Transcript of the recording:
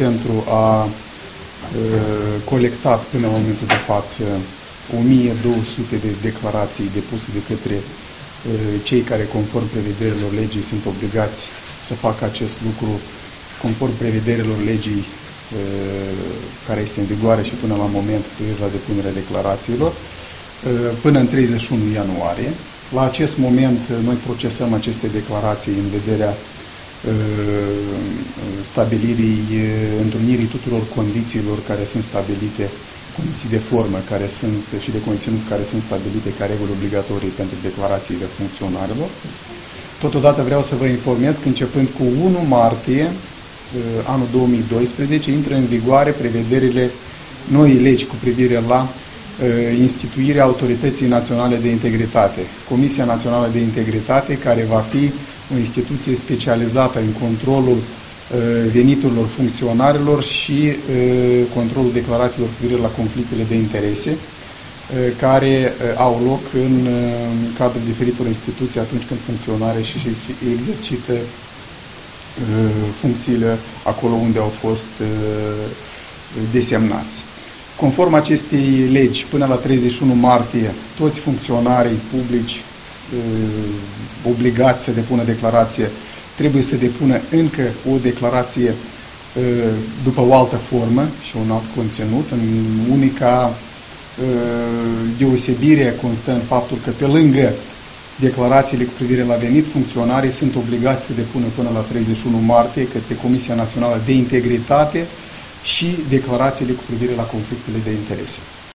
Centru a colectat până la momentul de față 1200 de declarații depuse de către cei care, conform prevederilor legii, sunt obligați să facă acest lucru conform prevederilor legii care este în vigoare și până la moment cu la depunerea declarațiilor, până în 31 ianuarie. La acest moment noi procesăm aceste declarații în vederea stabilirii, întrunirii tuturor condițiilor care sunt stabilite, condiții de formă care sunt și de conținut care sunt stabilite ca reguli obligatorii pentru declarațiile funcționarilor. Totodată vreau să vă informez că începând cu 1 martie anul 2012 intră în vigoare prevederile noi legi cu privire la instituirea Autorității Naționale de Integritate, Comisia Națională de Integritate, care va fi o instituție specializată în controlul uh, veniturilor funcționarilor și uh, controlul declarațiilor cu privire la conflictele de interese uh, care au loc în cadrul diferitor instituții atunci când funcționare și exercită funcțiile acolo unde au fost desemnați. Conform acestei legi, până la 31 martie, toți funcționarii publici uh, obligați să depună declarație trebuie să depună încă o declarație uh, după o altă formă și un alt conținut. În unica uh, deosebire constă în faptul că pe lângă declarațiile cu privire la venit, funcționarii sunt obligați să depună până la 31 martie către Comisia Națională de Integritate și declarațiile cu privire la conflictele de interese.